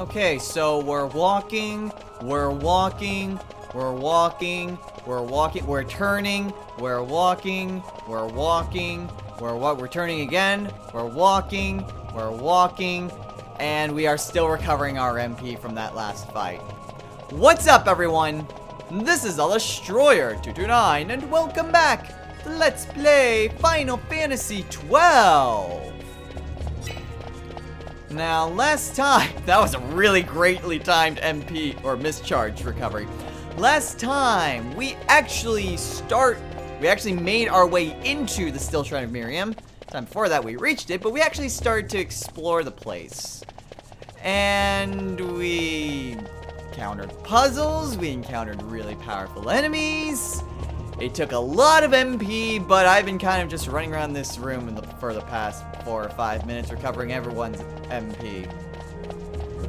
Okay, so we're walking, we're walking, we're walking, we're walking, we're turning, we're walking, we're walking, we're what? We're turning again, we're walking, we're walking, and we are still recovering our MP from that last fight. What's up, everyone? This is Destroyer229, and welcome back to Let's Play Final Fantasy XII. Now, last time, that was a really greatly timed MP, or mischarge recovery. Last time, we actually start, we actually made our way into the Stilshrine of Miriam. Time before that, we reached it, but we actually started to explore the place. And we encountered puzzles, we encountered really powerful enemies. It took a lot of MP, but I've been kind of just running around this room in the, for the past four or five minutes, recovering everyone's MP.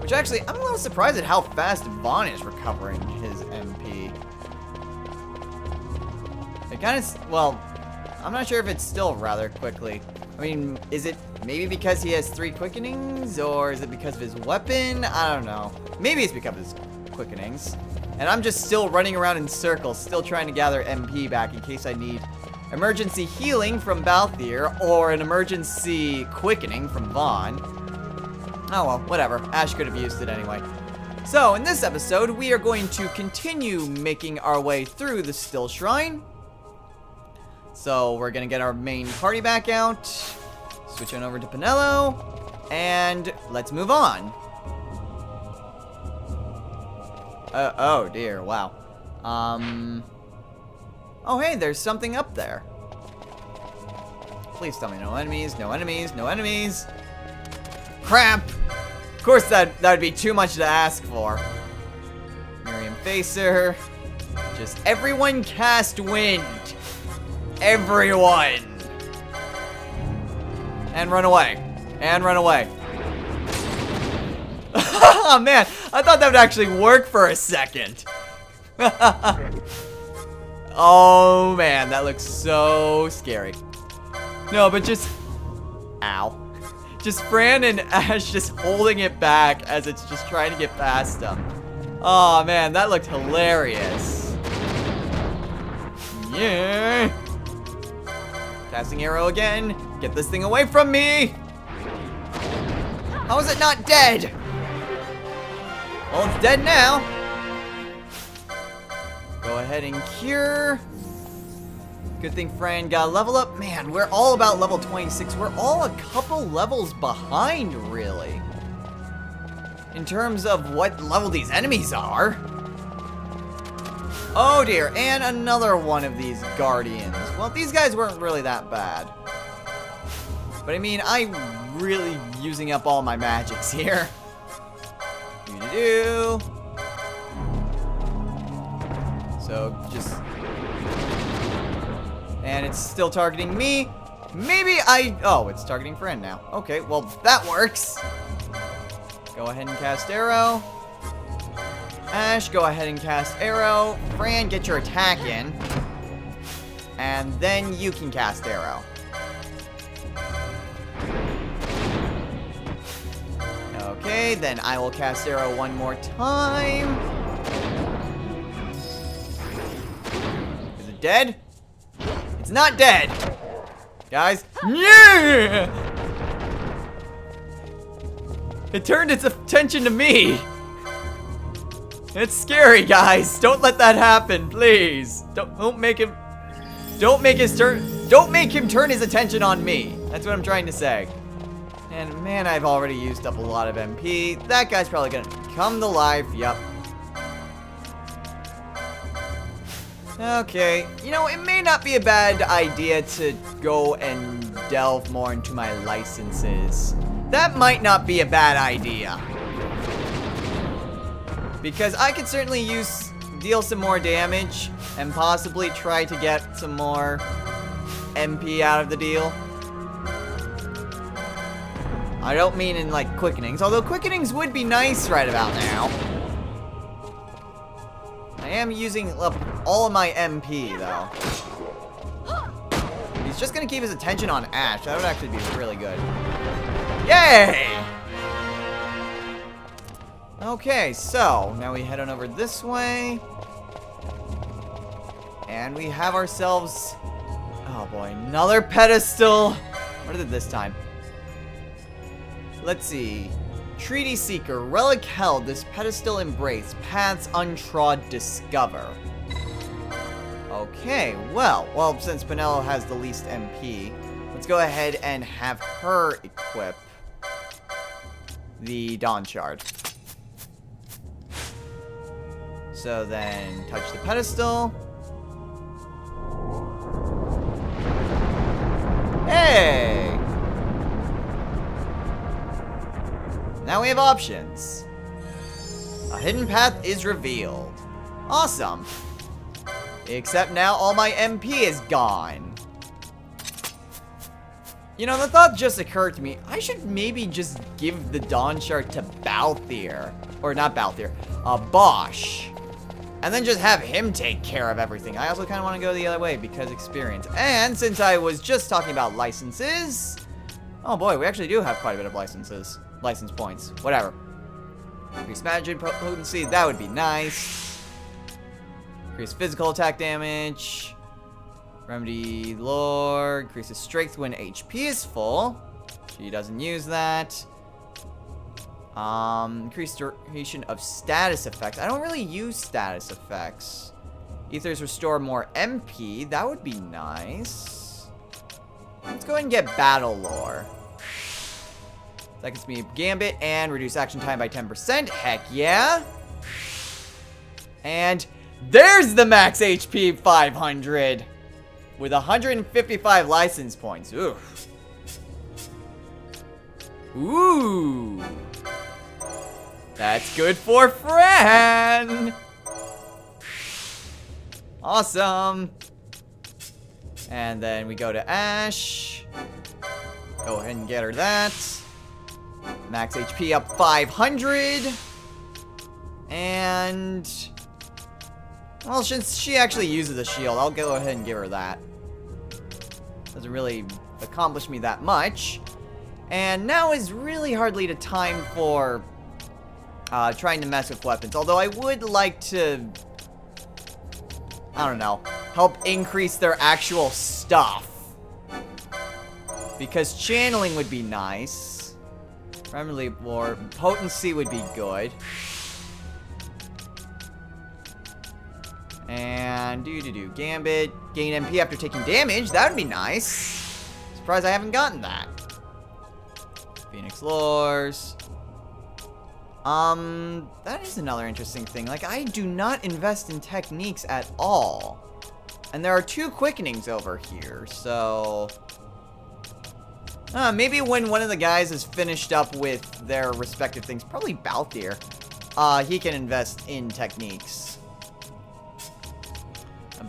Which actually, I'm a little surprised at how fast Vaan is recovering his MP. It kind of, well, I'm not sure if it's still rather quickly. I mean, is it maybe because he has three quickenings, or is it because of his weapon? I don't know. Maybe it's because of his quickenings. And I'm just still running around in circles, still trying to gather MP back in case I need emergency healing from Balthier or an emergency quickening from Vaan. Oh well, whatever. Ashe could have used it anyway. So, in this episode, we are going to continue making our way through the Stilshrine. So, we're to get our main party back out, switch on over to Penelo, and let's move on. Uh, oh dear, wow. Um. Oh hey, there's something up there. Please tell me no enemies, no enemies, no enemies. Crap! Of course that that would be too much to ask for. Miriam Facer. Just everyone cast wind. Everyone. And run away. And run away. oh man, I thought that would actually work for a second. oh man, that looks so scary. No, but just, ow. Just Fran and Ashe just holding it back as it's just trying to get past them. Oh man, that looked hilarious. Yeah. Casting Aero again. Get this thing away from me. How is it not dead? Well, it's dead now. Go ahead and cure. Good thing Fran got level up. Man, we're all about level 26. We're all a couple levels behind, really. In terms of what level these enemies are. Oh dear, and another one of these Guardians. Well, these guys weren't really that bad. But I mean, I'm really using up all my magics here do. So just... And it's still targeting me. Maybe I... Oh, it's targeting Fran now. Okay, well, that works. Go ahead and cast Aero. Ashe, go ahead and cast Aero. Fran, get your attack in. And then you can cast Aero. Okay, then I will cast Aero one more time. Dead? It's not dead! Guys. Yeah! It turned its attention to me! It's scary, guys. Don't let that happen, please. Don't don't make him Don't make his turn Don't make him turn his attention on me. That's what I'm trying to say. And man, I've already used up a lot of MP. That guy's probably gonna come to life. Yep. Okay, you know, it may not be a bad idea to go and delve more into my licenses. That might not be a bad idea. Because I could certainly use, deal some more damage and possibly try to get some more MP out of the deal. I don't mean in, like, quickenings, although quickenings would be nice right about now. I am using up all of my MP, though. He's just gonna keep his attention on Ashe. That would actually be really good. Yay! Okay, so now we head on over this way. And we have ourselves... Oh boy, another pedestal. What is it this time? Let's see. Treaty Seeker, Relic Held, this pedestal embrace, paths untrod discover. Okay, well, well, since Penelo has the least MP, let's go ahead and have her equip the Dawn Shard. So then, touch the pedestal. Hey! Now we have options. A hidden path is revealed. Awesome. Except now all my MP is gone. You know, the thought just occurred to me, I should maybe just give the Dawn Shard to Balthier. Or not Balthier, uh, Basch. And then just have him take care of everything. I also kind of want to go the other way because experience. And since I was just talking about licenses... Oh boy, we actually do have quite a bit of licenses. License points. Whatever. Increase magic potency, that would be nice. Increase physical attack damage. Remedy lore. Increases strength when HP is full. She doesn't use that. Um, increased duration of status effects. I don't really use status effects. Ethers restore more MP. That would be nice. Let's go ahead and get battle lore. Seconds me gambit and reduce action time by 10%. Heck yeah. And there's the max HP 500 with 155 license points. Ooh. Ooh. That's good for Fran! Awesome! And then we go to Ashe. Go ahead and get her that. Max HP up 500. And... Well, since she actually uses the shield, I'll go ahead and give her that. Doesn't really accomplish me that much. And now is really hardly the time for uh, trying to mess with weapons. Although I would like to, I don't know, help increase their actual stuff. Because channeling would be nice. Remedy more potency would be good. And do do do gambit, gain MP after taking damage. That would be nice. Surprised I haven't gotten that. Phoenix Lores. Um, that is another interesting thing. Like, I do not invest in techniques at all. And there are two quickenings over here, so... Uh, maybe when one of the guys is finished up with their respective things, probably Balthier, uh, he can invest in techniques.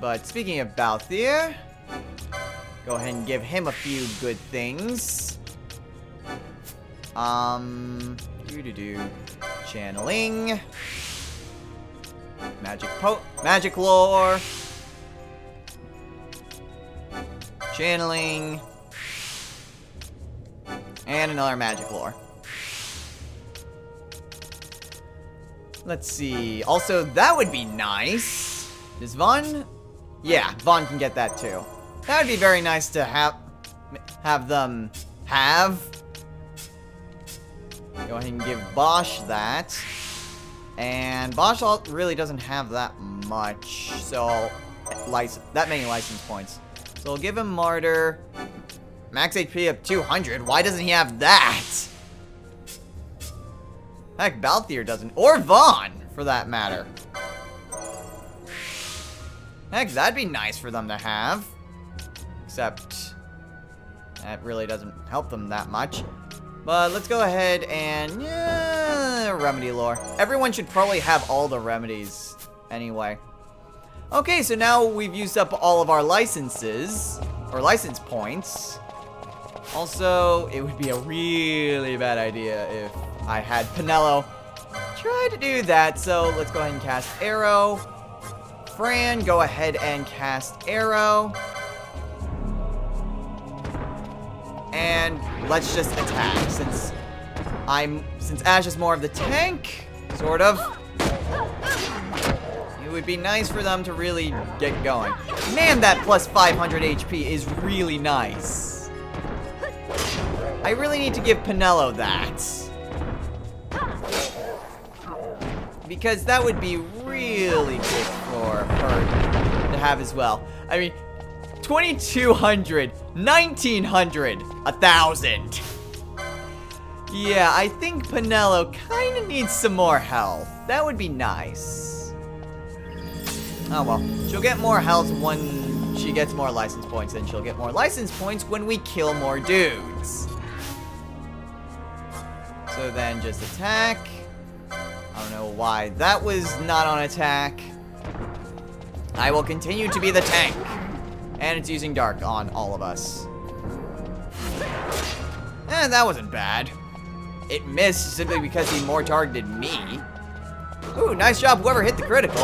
But speaking of Balthier, go ahead and give him a few good things. Um, do do do. Channeling. Magic po magic lore. Channeling. And another magic lore. Let's see. Also, that would be nice. Does Vaan? Yeah, Vaan can get that too. That would be very nice to have have them have. Go ahead and give Basch that. And Basch really doesn't have that much, so that many license points. So we'll give him Martyr. Max HP of 200. Why doesn't he have that? Heck, Balthier doesn't. Or Vaan, for that matter. Heck, that'd be nice for them to have. Except, that really doesn't help them that much. But let's go ahead and, yeah, remedy lore. Everyone should probably have all the remedies anyway. Okay, so now we've used up all of our licenses, or license points. Also, it would be a really bad idea if I had Penelo try to do that. So let's go ahead and cast Aero. Fran, go ahead and cast Aero. And let's just attack since I'm since Ashe is more of the tank. Sort of. It would be nice for them to really get going. Man, that plus 500 HP is really nice. I really need to give Penelo that. Because that would be really good for her to have as well. I mean, 2200, 1900, 1000. Yeah, I think Penelo kind of needs some more health. That would be nice. Oh well, she'll get more health when she gets more license points, and she'll get more license points when we kill more dudes. So then just attack. I don't know why that was not on attack. I will continue to be the tank. And it's using dark on all of us. And that wasn't bad. It missed simply because he more targeted me. Ooh, nice job whoever hit the critical.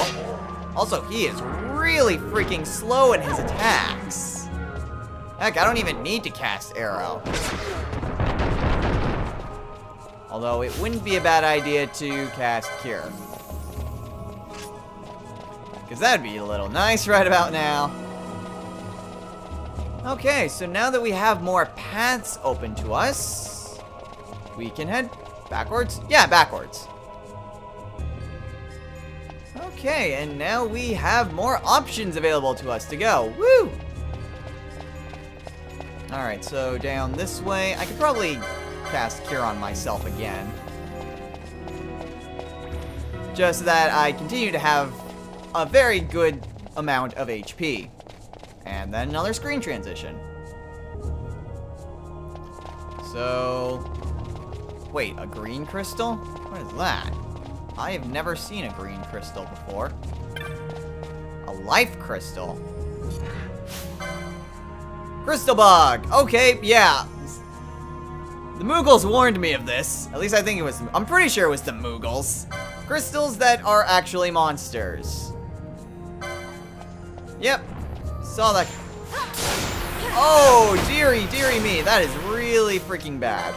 Also, he is really freaking slow in his attacks. Heck, I don't even need to cast Aero. Although it wouldn't be a bad idea to cast Cure. Because that'd be a little nice right about now. Okay, so now that we have more paths open to us, we can head backwards? Yeah, backwards. Okay, and now we have more options available to us to go. Woo! Alright, so down this way. I could probably cast Cure on myself again. Just that I continue to have a very good amount of HP. And then another screen transition. So... Wait, a green crystal? What is that? I have never seen a green crystal before. A life crystal. Crystal bug! Okay, yeah. The Moogles warned me of this. At least I think it was... I'm pretty sure it was the Moogles. Crystals that are actually monsters. Yep. Saw that. Oh, dearie, dearie me. That is really freaking bad.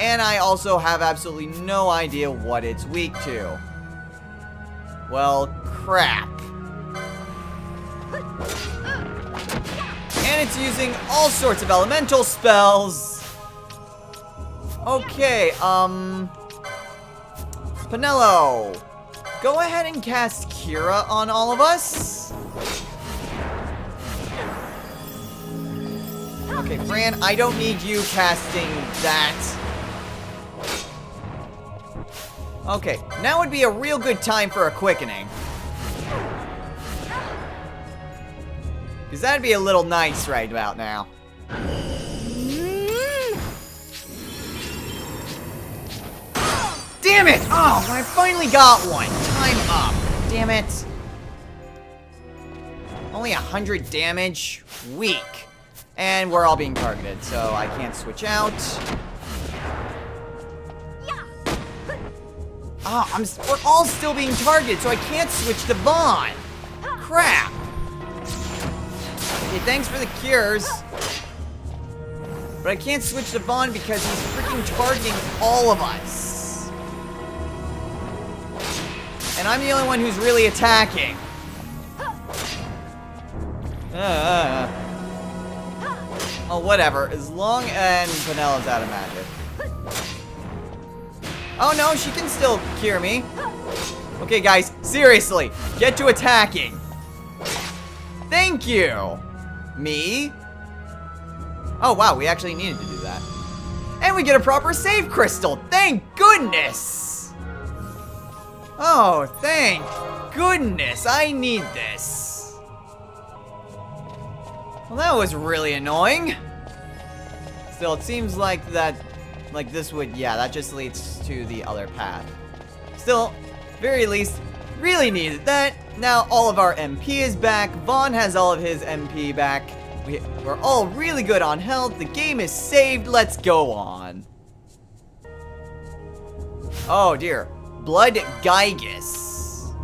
And I also have absolutely no idea what it's weak to. Well, crap. And it's using all sorts of elemental spells. Okay, um... Penelo, go ahead and cast Cura on all of us. Okay, Fran, I don't need you casting that. Okay, now would be a real good time for a quickening. Because that'd be a little nice right about now. Damn it! Oh, I finally got one. Time up. Damn it. Only 100 damage. Weak. And we're all being targeted, so I can't switch out. Oh, I'm, we're all still being targeted, so I can't switch to Vaan. Crap. Okay, thanks for the cures. But I can't switch to Vaan because he's freaking targeting all of us. And I'm the only one who's really attacking. Uh, oh, whatever. As long as Penelo's out of magic. Oh no, she can still cure me. Okay, guys, seriously, get to attacking. Thank you. Me? Oh, wow, we actually needed to do that. And we get a proper save crystal. Thank goodness. Oh, thank goodness. I need this. Well, that was really annoying. Still, it seems like that like this would, yeah, that just leads to the other path. Still, very least, really needed that. Now all of our MP is back. Vaan has all of his MP back. We, we're all really good on health. The game is saved. Let's go on. Oh dear. Blood Gigas.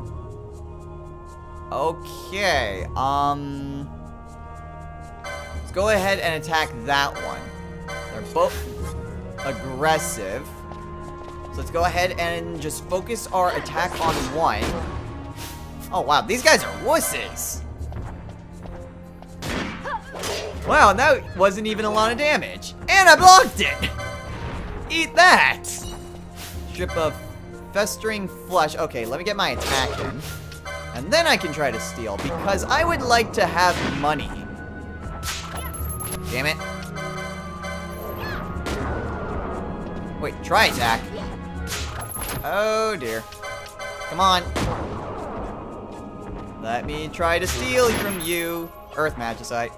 Okay, um... Let's go ahead and attack that one. They're both aggressive. So let's go ahead and just focus our attack on one. Oh, wow. These guys are wusses. Wow, that wasn't even a lot of damage. And I blocked it! Eat that! Strip of festering flesh. Okay, let me get my attack in. And then I can try to steal, because I would like to have money. Damn it. Wait, try attack. Oh dear. Come on. Let me try to steal from you, Earth Magicite.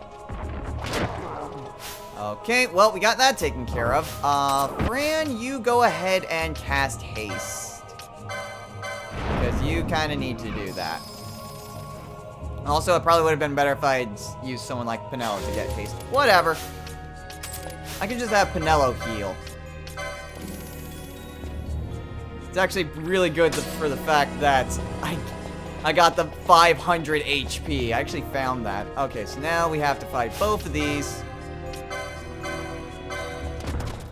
Okay, well, we got that taken care of. Uh, Fran, you go ahead and cast Haste. Kind of need to do that. Also, it probably would have been better if I'd used someone like Penelo to get Haste. Whatever. I can just have Penelo heal. It's actually really good for the fact that I I got the 500 HP. I actually found that. Okay, so now we have to fight both of these.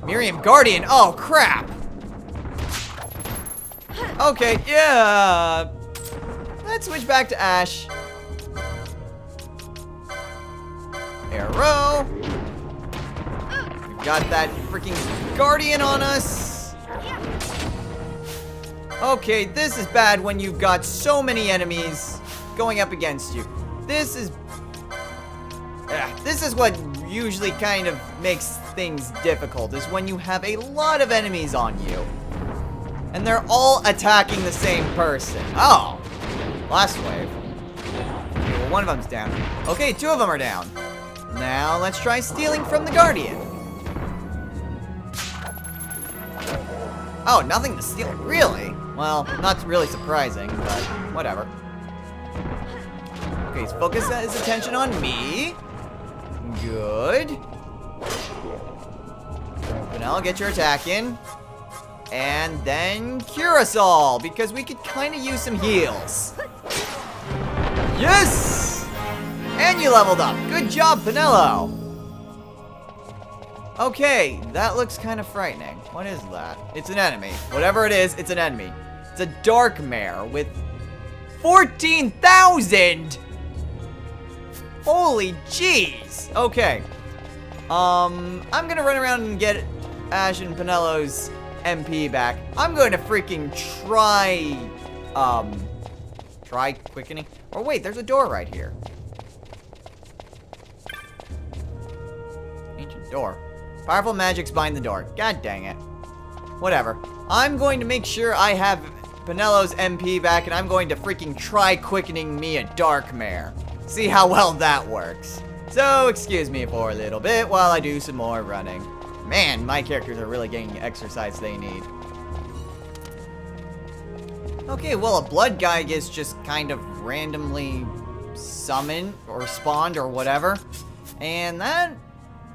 Miriam Guardian. Oh, crap. Okay, yeah. Let's switch back to Ashe. Aero. We've got that freaking Guardian on us. Okay, this is bad when you've got so many enemies going up against you. This is... Ugh, this is what usually kind of makes things difficult is when you have a lot of enemies on you. And they're all attacking the same person. Oh. Last wave. Okay, well, one of them's down. Okay, two of them are down. Now, let's try stealing from the Guardian. Oh, nothing to steal. Really? Well, not really surprising, but whatever. Okay, he's focused his attention on me. Good. Now get your attack in. And then cure us all, because we could kind of use some heals. Yes! And you leveled up. Good job, Penelo. Okay, that looks kind of frightening. What is that? It's an enemy. Whatever it is, it's an enemy. It's a dark mare with 14,000! Holy jeez! Okay. Um, I'm gonna run around and get Ashe and Penelo's MP back. I'm going to freaking try, um, try quickening. Oh wait, there's a door right here. Ancient door. Powerful magics bind the door. God dang it. Whatever. I'm going to make sure I have Penelo's MP back, and I'm going to freaking try quickening me a Dark Mare. See how well that works. So, excuse me for a little bit while I do some more running. Man, my characters are really getting the exercise they need. Okay, well, a blood gigas just kind of randomly summoned or spawned or whatever. And that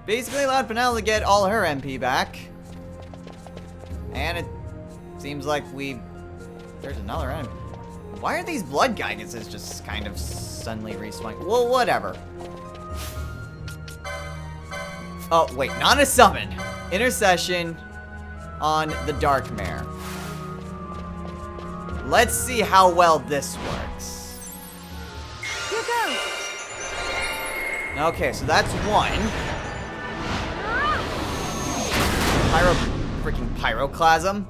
basically allowed Penelo to get all her MP back. And it seems like we... There's another enemy. Why are these blood gigases just kind of suddenly respawning? Well, whatever. Oh, wait, not a summon. Intercession on the Dark Mare. Let's see how well this works. Here goes. Okay, so that's one. Pyro... freaking Pyroclasm.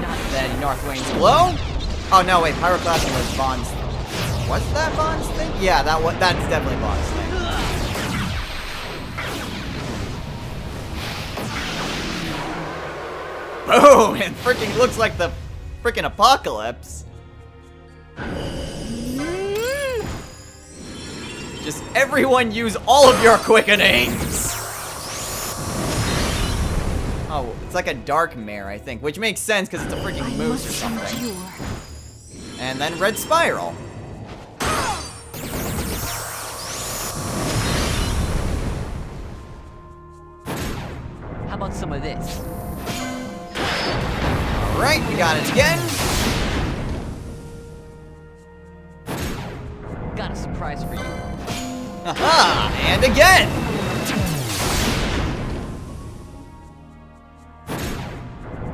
Not that Northswain's Glow. Oh, no, wait, Pyroclasm Vaan's... Was that Vaan's thing? Yeah, that was, that's definitely Vaan's thing. Boom! It freaking looks like the freaking apocalypse. Just everyone use all of your quickenings! Oh, it's like a dark mare, I think, which makes sense because it's a freaking moose or something. And then red spiral. About some of this? Alright, we got it again. Got a surprise for you. Haha, and again!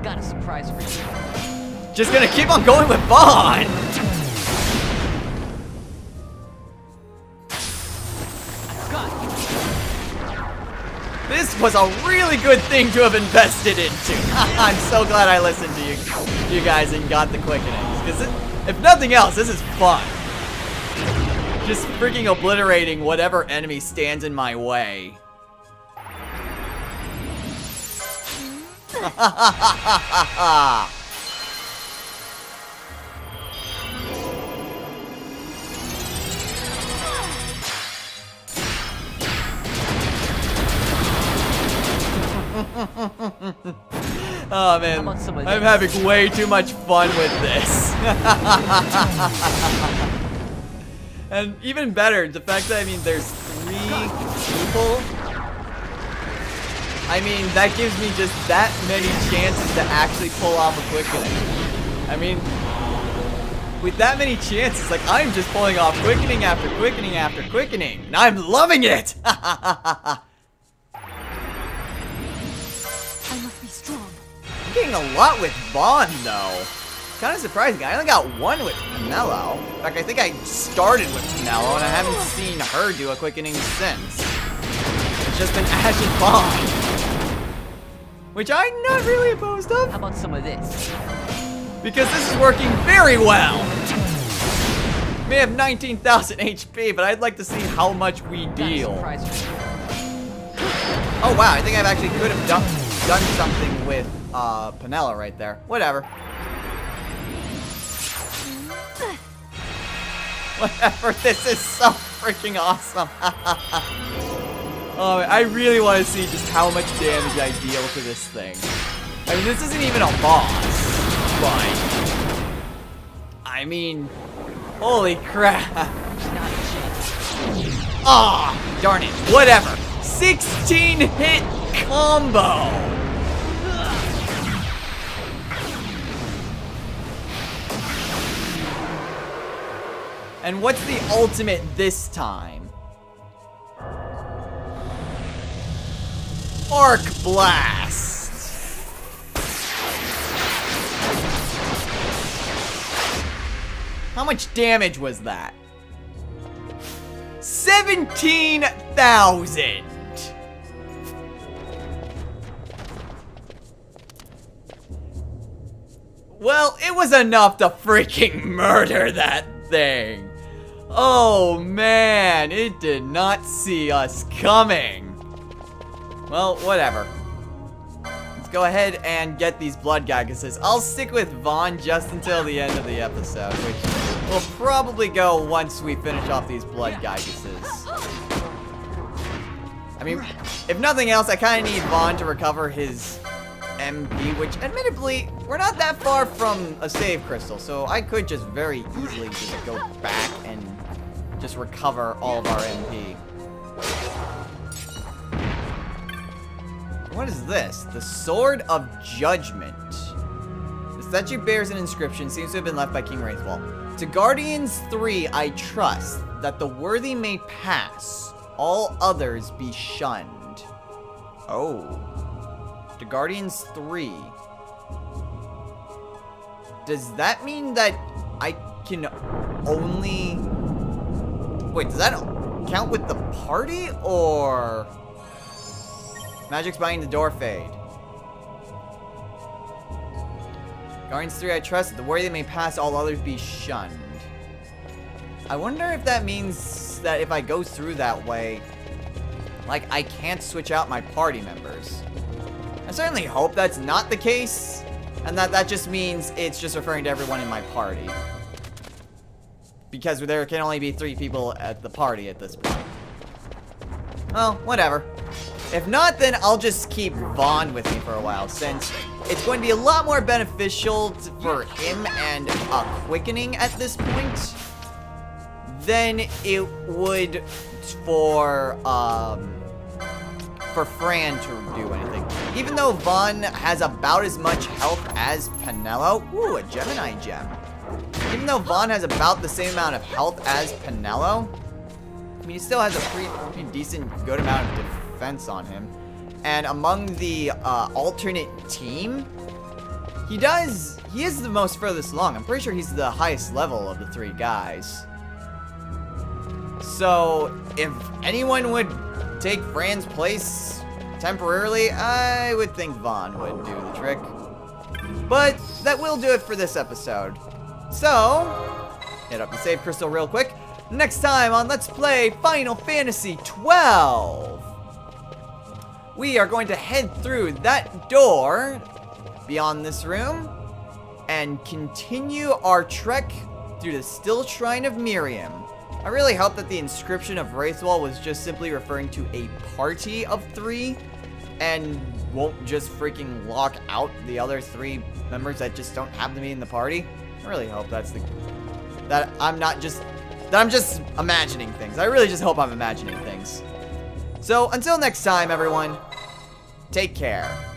Got a surprise for you. Just gonna keep on going with Vaan. Was a really good thing to have invested into. I'm so glad I listened to you, you guys and got the quickenings. Because if nothing else, this is fun. Just freaking obliterating whatever enemy stands in my way. Oh man, about Oh, some of I'm having way too much fun with this. and even better, the fact that I mean there's three people. I mean that gives me just that many chances to actually pull off a quick quickening. I mean, with that many chances, like I'm just pulling off quickening after quickening after quickening, and I'm loving it. getting a lot with Vaan, though. Kind of surprising. I only got one with Penelo. In fact, I think I started with Penelo, and I haven't seen her do a quickening since. It's just been Ashe and Vaan. Which I'm not really opposed to. How about some of this? because this is working very well. May have 19,000 HP, but I'd like to see how much we deal. surprise for you. Oh wow, I think I've actually could have done, done something with uh, Penelo right there. Whatever. Whatever, this is so freaking awesome. oh, I really want to see just how much damage I deal to this thing. I mean, this isn't even a boss, but... I mean, holy crap. Ah, darn it. Whatever. 16 hit combo. And what's the ultimate this time? Arc Blast. How much damage was that? 17,000! Well, it was enough to freaking murder that thing. Oh man, it did not see us coming. Well, whatever. Let's go ahead and get these blood gigases. I'll stick with Vaan just until the end of the episode, which will probably go once we finish off these blood gigases. I mean, if nothing else, I kind of need Vaan to recover his MP, which admittedly, we're not that far from a save crystal, so I could just very easily just go back and just recover all of our MP. What is this? The Sword of Judgment. The statue bears an inscription, seems to have been left by King Raithwall. To Guardians 3, I trust that the worthy may pass, all others be shunned. Oh. To Guardians 3. Does that mean that I can only... Wait, does that count with the party, or... Magic's behind the door fade. Guardians 3, I trust. The worthy may pass, all others be shunned. I wonder if that means that if I go through that way, like, I can't switch out my party members. I certainly hope that's not the case, and that that just means it's just referring to everyone in my party. Because there can only be three people at the party at this point. Well, whatever. If not, then I'll just keep Vaan with me for a while, since it's going to be a lot more beneficial for him and a quickening at this point than it would for, um, for Fran to do anything. Even though Vaan has about as much health as Penelo, ooh, a Gemini gem. Even though Vaan has about the same amount of health as Penelo, I mean, he still has a pretty, pretty decent, good amount of defense on him. And among the uh, alternate team, he does, he is the most furthest along. I'm pretty sure he's the highest level of the three guys. So, if anyone would take Fran's place temporarily, I would think Vaan would do the trick. But that will do it for this episode. So, hit up the save crystal real quick. Next time on Let's Play Final Fantasy XII, we are going to head through that door beyond this room and continue our trek through the Stilshrine of Miriam. I really hope that the inscription of Raithwall was just simply referring to a party of three and won't just freaking lock out the other three members that just don't happen to be in the party. Really hope that's the that I'm not just that I'm just imagining things. I really just hope I'm imagining things. So until next time, everyone, take care.